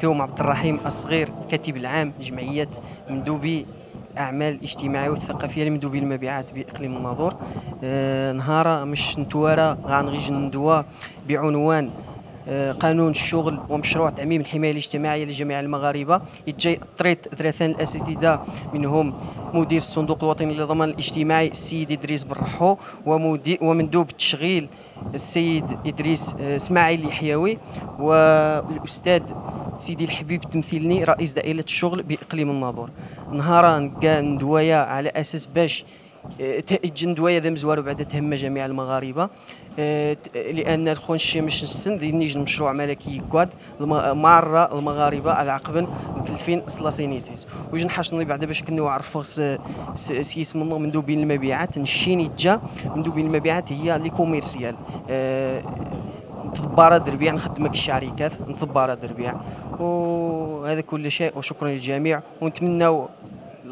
كيوم عبد الرحيم الصغير الكاتب العام جمعيه مندوبي الاعمال الاجتماعيه والثقافية لمندوبي المبيعات بإقليم الناظور. آه نهار مش نتوارى غنغيج ندوى بعنوان قانون الشغل ومشروع تعميم الحماية الاجتماعية لجميع المغاربة. يتجي طريط ثلاثة الأساتذة منهم مدير الصندوق الوطني للضمان الاجتماعي السيد إدريس برحو ومندوب التشغيل السيد إدريس آه، إسماعيل اليحيوي والأستاذ سيدي الحبيب تمثيلني رئيس دائرة الشغل بإقليم الناظور. نهارا كان ندويا على أساس باش الجندويه ذا مزوار بعد تهم جميع المغاربة. آه، لأن الخون الشمس السن نيج المشروع ملكي كواد مارة المغاربة على عقب مكلفين سلاسينيسيس وجن حاشني بعد باش كنو عرفوا سيس من مندوبين المبيعات. نشيني جا مندوبين المبيعات هي لي كوميرسيال. أه دربيع نخدمك الشركات نتضبارة دربيع. وهذا كل شيء وشكرا للجميع. ونتمنى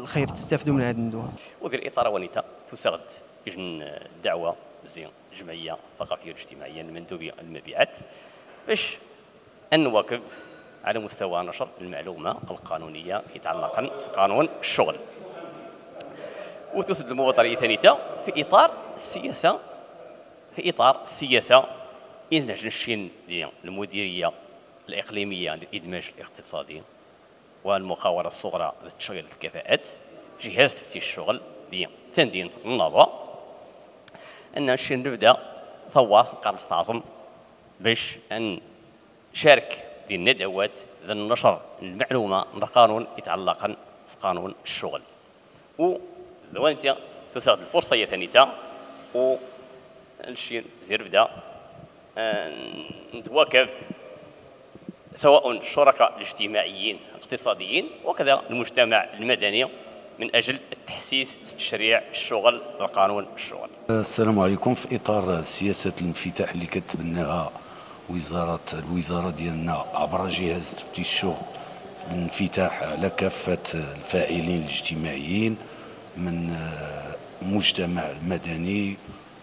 الخير تستافدوا من هذه الندوة. وفي الإطار ونيتا تساعد الدعوة زين جمعية ثقافيه واجتماعيه المندوبيه المبيعات باش نواكب على مستوى نشر المعلومة القانونية يتعلق بقانون الشغل. وتسد المواطنه ثانيتا في إطار السياسة في إطار السياسة إن نشين المديريه الإقليمية للإدماج الاقتصادي. والمخاورة الصغرى لتشغيل الكفاءات. جهاز تفتيش الشغل دي تندين النظر أن الشيء نبدأ ثوار قرص تعظم باش أن شارك في الندوات ذا النشر المعلومه القانون يتعلق قانون الشغل. و انت تساعد الفرصة ثانية و الشيء زير بدا نتواكب سواء الشركاء الاجتماعيين الاقتصاديين وكذا المجتمع المدني من أجل تحسيس تشريع الشغل وقانون الشغل. السلام عليكم في إطار سياسة الانفتاح اللي كتبناها وزاره الوزارة ديالنا عبر جهاز تفتيش الشغل الانفتاح على كافة الفاعلين الاجتماعيين من المجتمع المدني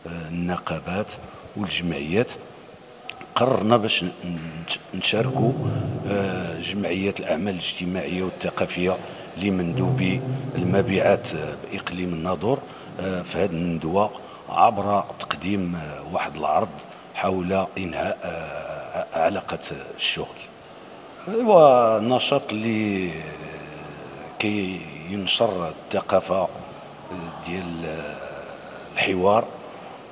النقابات والجمعيات قررنا باش نشاركوا آه، جمعيات الأعمال الاجتماعية والثقافية لمندوبي المبيعات بإقليم الناظور آه، في هذه الندوه عبر تقديم آه، واحد العرض حول إنهاء علاقة الشغل. هو نشاط اللي كي ينشر الثقافة ديال الحوار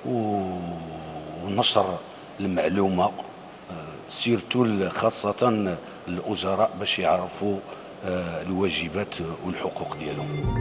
ونشر المعلومة آه، سيرتو خاصة الأجراء باش يعرفوا آه، الواجبات والحقوق ديالهم.